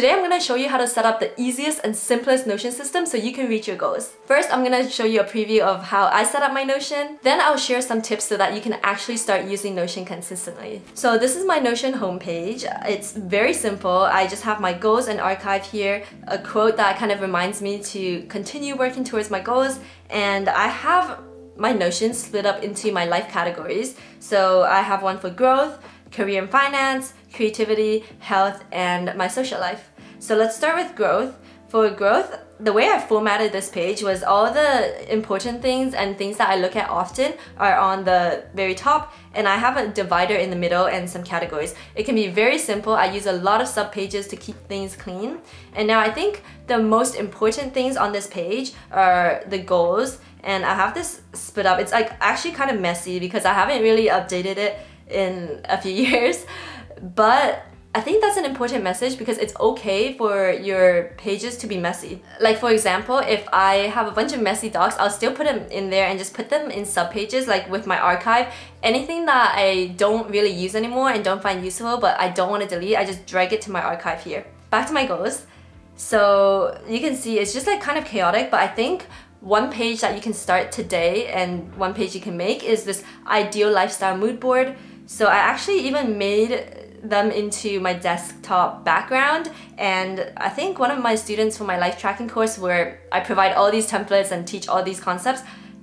Today I'm gonna show you how to set up the easiest and simplest Notion system so you can reach your goals. First, I'm gonna show you a preview of how I set up my Notion. Then I'll share some tips so that you can actually start using Notion consistently. So this is my Notion homepage. It's very simple. I just have my goals and archive here, a quote that kind of reminds me to continue working towards my goals, and I have my Notion split up into my life categories. So I have one for growth, career and finance, creativity, health, and my social life. So let's start with growth. For growth, the way I formatted this page was all the important things and things that I look at often are on the very top and I have a divider in the middle and some categories. It can be very simple. I use a lot of subpages to keep things clean. And now I think the most important things on this page are the goals and I have this split up. It's like actually kind of messy because I haven't really updated it in a few years. But I think that's an important message because it's okay for your pages to be messy. Like for example, if I have a bunch of messy docs, I'll still put them in there and just put them in subpages like with my archive. Anything that I don't really use anymore and don't find useful but I don't want to delete, I just drag it to my archive here. Back to my goals. So you can see it's just like kind of chaotic but I think one page that you can start today and one page you can make is this ideal lifestyle mood board. So I actually even made them into my desktop background and I think one of my students for my life tracking course where I provide all these templates and teach all these concepts,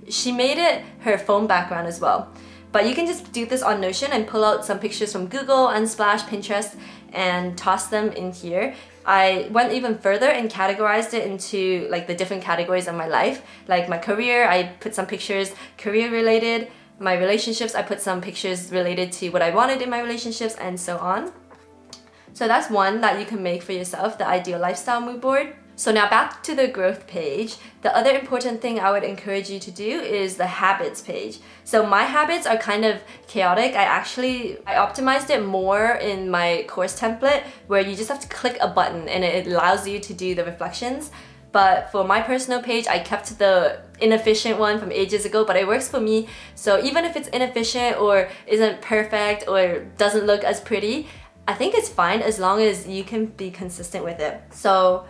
she made it her phone background as well. But you can just do this on Notion and pull out some pictures from Google, Unsplash, Pinterest, and toss them in here. I went even further and categorized it into like the different categories of my life. Like my career, I put some pictures career related, my relationships, I put some pictures related to what I wanted in my relationships and so on. So that's one that you can make for yourself, the ideal lifestyle mood board. So now back to the growth page. The other important thing I would encourage you to do is the habits page. So my habits are kind of chaotic. I actually, I optimized it more in my course template where you just have to click a button and it allows you to do the reflections. But for my personal page, I kept the inefficient one from ages ago, but it works for me. So even if it's inefficient or isn't perfect or doesn't look as pretty, I think it's fine as long as you can be consistent with it. So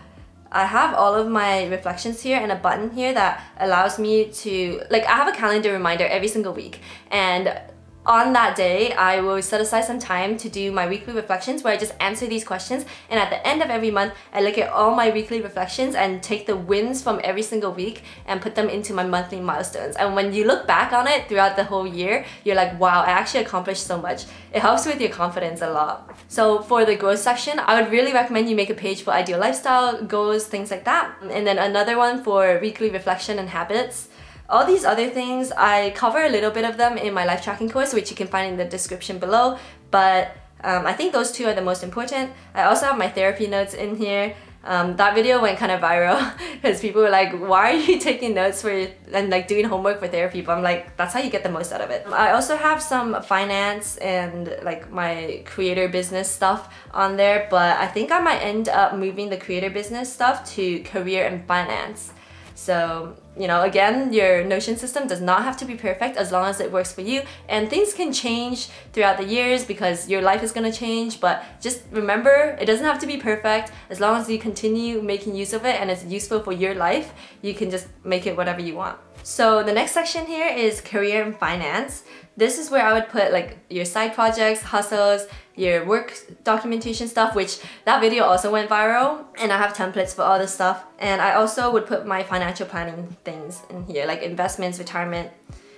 I have all of my reflections here and a button here that allows me to, like I have a calendar reminder every single week and on that day, I will set aside some time to do my weekly reflections where I just answer these questions. And at the end of every month, I look at all my weekly reflections and take the wins from every single week and put them into my monthly milestones. And when you look back on it throughout the whole year, you're like, wow, I actually accomplished so much. It helps with your confidence a lot. So for the growth section, I would really recommend you make a page for ideal lifestyle, goals, things like that. And then another one for weekly reflection and habits. All these other things, I cover a little bit of them in my life tracking course, which you can find in the description below, but um, I think those two are the most important. I also have my therapy notes in here. Um, that video went kind of viral because people were like, why are you taking notes for and like doing homework for therapy? But I'm like, that's how you get the most out of it. I also have some finance and like my creator business stuff on there, but I think I might end up moving the creator business stuff to career and finance. So, you know, again, your Notion system does not have to be perfect as long as it works for you. And things can change throughout the years because your life is gonna change. But just remember, it doesn't have to be perfect. As long as you continue making use of it and it's useful for your life, you can just make it whatever you want. So the next section here is career and finance. This is where I would put like your side projects, hustles, your work documentation stuff, which that video also went viral. And I have templates for all this stuff. And I also would put my financial planning things in here, like investments, retirement.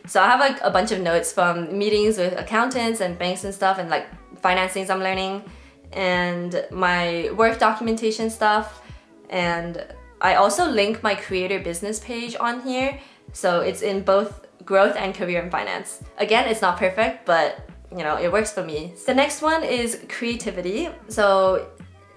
So I have like a bunch of notes from meetings with accountants and banks and stuff and like finance things I'm learning and my work documentation stuff. And I also link my creator business page on here. So it's in both growth and career and finance. Again, it's not perfect, but you know, it works for me. The next one is creativity. So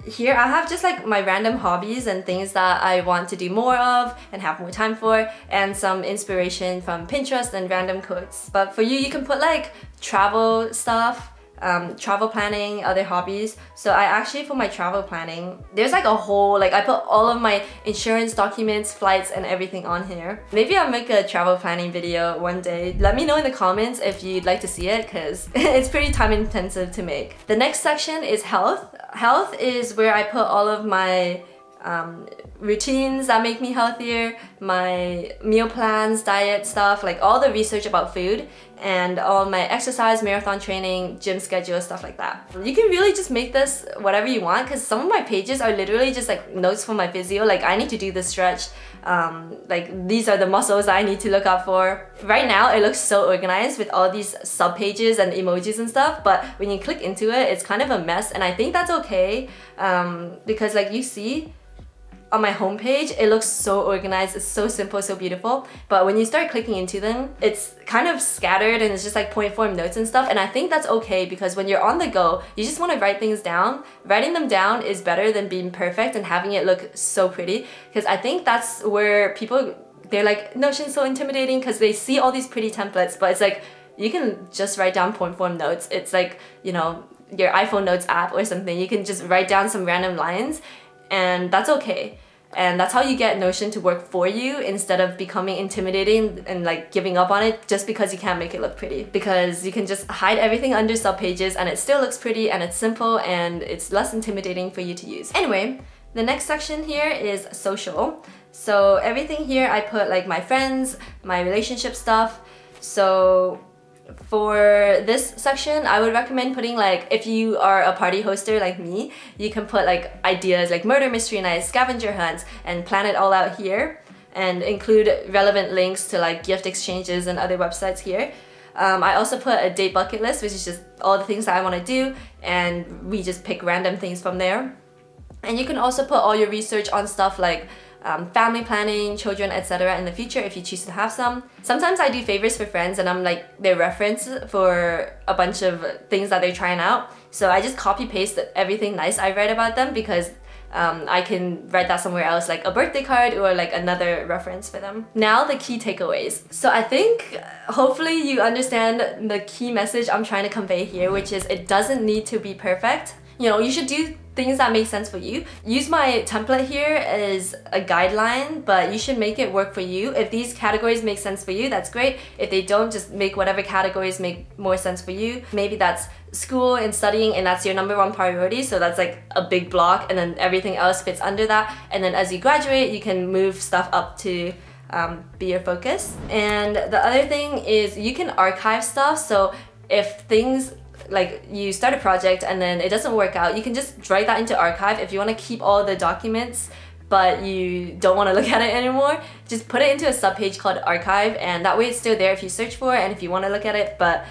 here I have just like my random hobbies and things that I want to do more of and have more time for and some inspiration from Pinterest and random quotes. But for you, you can put like travel stuff, um, travel planning, other hobbies. So I actually, for my travel planning, there's like a whole, like I put all of my insurance documents, flights, and everything on here. Maybe I'll make a travel planning video one day. Let me know in the comments if you'd like to see it because it's pretty time intensive to make. The next section is health. Health is where I put all of my um, routines that make me healthier, my meal plans, diet stuff, like all the research about food and all my exercise, marathon training, gym schedule, stuff like that. You can really just make this whatever you want because some of my pages are literally just like notes for my physio, like I need to do this stretch, um, like these are the muscles I need to look out for. Right now it looks so organized with all these sub pages and emojis and stuff, but when you click into it, it's kind of a mess and I think that's okay um, because like you see, on my homepage, it looks so organized, it's so simple, so beautiful. But when you start clicking into them, it's kind of scattered and it's just like point form notes and stuff. And I think that's okay because when you're on the go, you just want to write things down. Writing them down is better than being perfect and having it look so pretty. Because I think that's where people, they're like, Notion's so intimidating because they see all these pretty templates, but it's like, you can just write down point form notes. It's like, you know, your iPhone notes app or something. You can just write down some random lines and that's okay. And that's how you get Notion to work for you instead of becoming intimidating and like giving up on it just because you can't make it look pretty. Because you can just hide everything under subpages and it still looks pretty and it's simple and it's less intimidating for you to use. Anyway, the next section here is social. So everything here I put like my friends, my relationship stuff. So for this section, I would recommend putting like, if you are a party hoster like me, you can put like ideas like murder mystery nights, scavenger hunts, and plan it all out here and include relevant links to like gift exchanges and other websites here. Um, I also put a date bucket list, which is just all the things that I want to do, and we just pick random things from there. And you can also put all your research on stuff like um, family planning, children, etc. in the future if you choose to have some. Sometimes I do favors for friends and I'm like their reference for a bunch of things that they're trying out. So I just copy paste everything nice I write about them because um, I can write that somewhere else like a birthday card or like another reference for them. Now the key takeaways. So I think hopefully you understand the key message I'm trying to convey here which is it doesn't need to be perfect. You know, you should do things that make sense for you. Use my template here as a guideline, but you should make it work for you. If these categories make sense for you, that's great. If they don't, just make whatever categories make more sense for you. Maybe that's school and studying and that's your number one priority, so that's like a big block and then everything else fits under that. And then as you graduate, you can move stuff up to um, be your focus. And the other thing is you can archive stuff, so if things like you start a project and then it doesn't work out, you can just drag that into archive. If you want to keep all the documents but you don't want to look at it anymore, just put it into a subpage called archive and that way it's still there if you search for it and if you want to look at it, but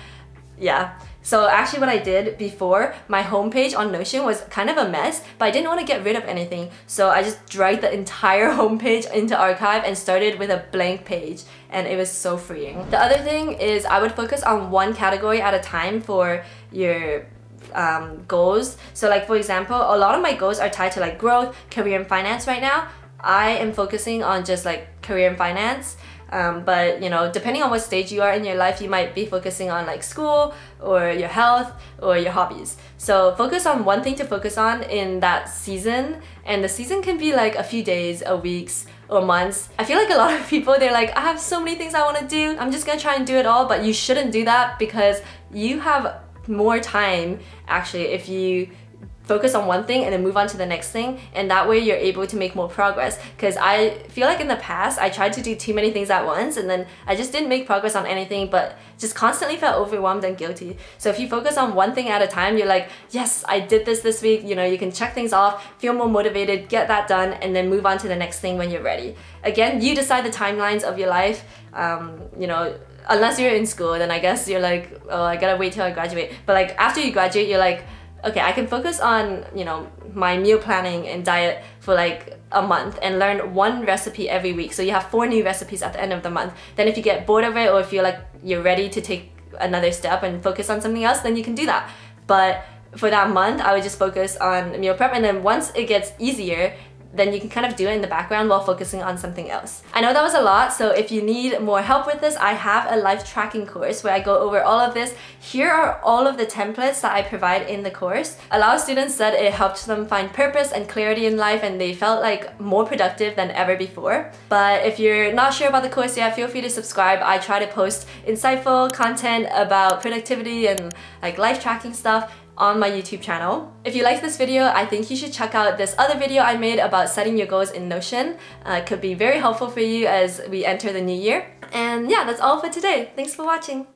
yeah. So actually what I did before, my homepage on Notion was kind of a mess, but I didn't want to get rid of anything. So I just dragged the entire homepage into archive and started with a blank page and it was so freeing. The other thing is I would focus on one category at a time for your um, goals. So like for example, a lot of my goals are tied to like growth, career and finance right now. I am focusing on just like career and finance um, but you know, depending on what stage you are in your life, you might be focusing on like school or your health or your hobbies. So focus on one thing to focus on in that season, and the season can be like a few days, a weeks, or months. I feel like a lot of people they're like, I have so many things I want to do. I'm just gonna try and do it all, but you shouldn't do that because you have more time actually if you focus on one thing and then move on to the next thing and that way you're able to make more progress. Because I feel like in the past I tried to do too many things at once and then I just didn't make progress on anything but just constantly felt overwhelmed and guilty. So if you focus on one thing at a time you're like yes I did this this week you know you can check things off feel more motivated get that done and then move on to the next thing when you're ready. Again you decide the timelines of your life um, you know unless you're in school then I guess you're like oh I gotta wait till I graduate. But like after you graduate you're like okay, I can focus on, you know, my meal planning and diet for like a month and learn one recipe every week. So you have four new recipes at the end of the month. Then if you get bored of it or if you're like you're ready to take another step and focus on something else, then you can do that. But for that month, I would just focus on meal prep and then once it gets easier, then you can kind of do it in the background while focusing on something else. I know that was a lot, so if you need more help with this, I have a life tracking course where I go over all of this. Here are all of the templates that I provide in the course. A lot of students said it helped them find purpose and clarity in life and they felt like more productive than ever before. But if you're not sure about the course yet, feel free to subscribe. I try to post insightful content about productivity and like life tracking stuff on my YouTube channel. If you like this video, I think you should check out this other video I made about setting your goals in Notion. Uh, it could be very helpful for you as we enter the new year. And yeah, that's all for today. Thanks for watching.